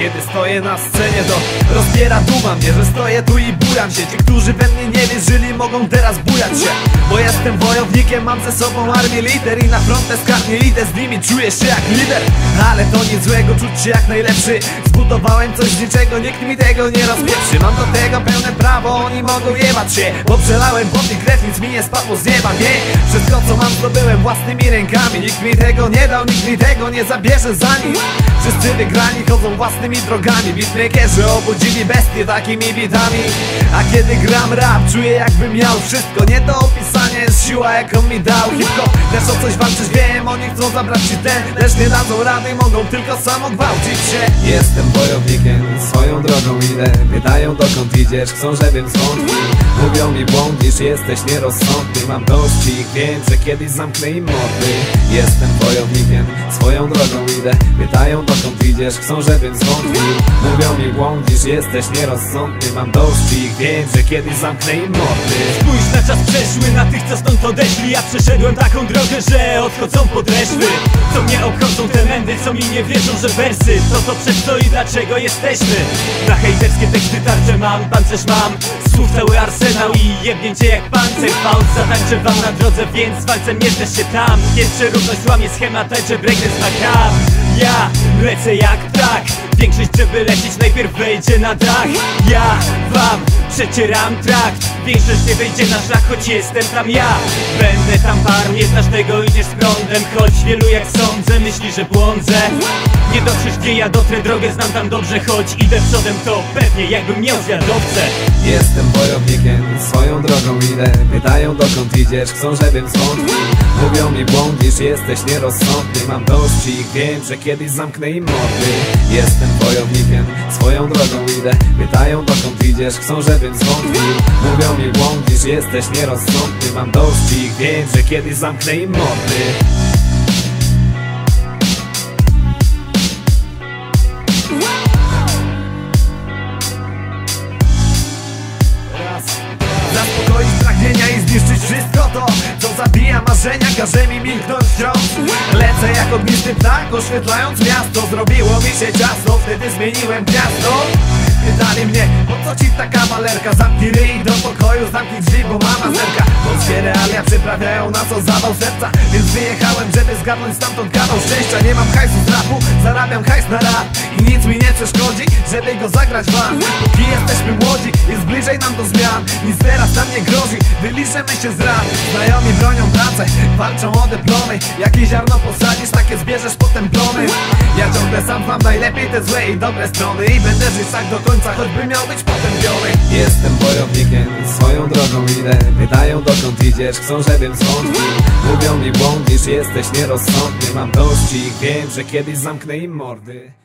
Kiedy stoję na scenie to rozbiera duma mnie Że stoję tu i bujam się. Ci, którzy we mnie nie wierzyli mogą teraz bujać się. Bo jestem wojownikiem, mam ze sobą armię lider I na frontę skarnie idę, z nimi. Czuję się jak lider Ale to nic złego, czuć się jak najlepszy. Zbudowałem coś z niczego, nikt mi tego nie rozpieprzy. Mam do tego pełne prawo, oni mogą jebać się. Bo przelałem pod ich krew, nic mi nie spadło z nieba Nie, wszystko co mam zdobyłem własnymi rękami. Nikt mi tego nie dał, nikt mi tego nie zabierze za nic Wszyscy wygrani chodzą własnymi drogami. Beatmakerzy obudzili bestie takimi bitami. A kiedy gram rap, czuję jakbym miał wszystko. Nie do opisania jest siła jaką mi dał hip-hop. Też o coś walczyć wiem, oni chcą zabrać ci ten Lecz nie dadzą rady, mogą tylko samo gwałcić się. Jestem wojownikiem, swoją drogą idę. Pytają dokąd idziesz, chcą żebym zwątpił Mówią mi błądzisz, jesteś nierozsądny. Mam dość ich, wiem, że kiedyś zamknę im mordy. Jestem wojownikiem, swoją drogą idę. Pytają dokąd idziesz, chcą żebym zwątpił Mi błądzisz, jesteś nierozsądny Mam dość ich, wiem, że kiedyś zamknę im mordy. Spójrz na czas przeszły, na tych co stąd odeszli. Ja przeszedłem taką drogę, że odchodzą pod reszwy Co mnie obchodzą te mędy, co mi nie wierzą, że wersy. To to przez co i dlaczego jesteśmy? Na hejterskie teksty tarcze mam, pancerz mam. Słów cały arsenał i jebnięcie jak pancerz. Fałd zatańczę wam na drodze, więc walcem mierzę się tam. Pierwsze równość łamie schemat, tańczę breakdance na kam. Ja lecę jak ptak Większość żeby lecieć najpierw wejdzie na dach. Ja wam przecieram trakt. Większość nie wejdzie na szlak, choć jestem tam ja. Będę tam par, nie znasz tego, idziesz z prądem. Choć wielu jak sądzę, myśli, że błądzę. Nie dotrzesz gdzie ja dotrę, drogę znam tam dobrze Choć idę przodem to pewnie jakbym miał zwiadowcę Jestem wojownikiem, swoją drogą idę. Pytają dokąd idziesz, chcą żebym zwątpił Mówią mi błądzisz, jesteś nierozsądny. Mam dość ich, wiem, że kiedyś zamknę im mordy. Jestem wojownikiem, swoją drogą idę. Pytają dokąd idziesz, chcą żebym zwątpił Mówią mi błądzisz, jesteś nierozsądny. Mam dość ich, wiem, że kiedyś zamknę im mordy to Co zabija marzenia, każe mi milknąć wciąż Lecę jak ognisty ptak, oświetlając miasto. Zrobiło mi się ciasno, wtedy zmieniłem gniazdo Pytali mnie, po co ci taka malerka? Zamknij ryj do pokoju, zamknij drzwi, bo mama zerka. Polskie realia przyprawiają nas o zawał serca Więc wyjechałem, żeby zgarnąć stamtąd kawał szczęścia. Nie mam hajsu z rapu, zarabiam hajs na rap I nic mi nie przeszkodzi, żeby go zagrać wam Póki jesteśmy młodzi, jest bliżej nam do zmian. Nic teraz nam nie grozi, wyliczymy się z ran. Znajomi bronią pracę, walczą o dyplomy. Jakie ziarno posadzisz, takie zbierzesz potem plony Ja ciągle sam znam najlepiej te złe i dobre strony. I będę żyć tak do końca, choćby miał być potępiony Jestem wojownikiem, swoją drogą idę. Pytają dokąd idziesz, chcą żebym zwątpił Mówią mi błądzisz, jesteś nierozsądny. Mam dość ich, wiem, że kiedyś zamknę im mordy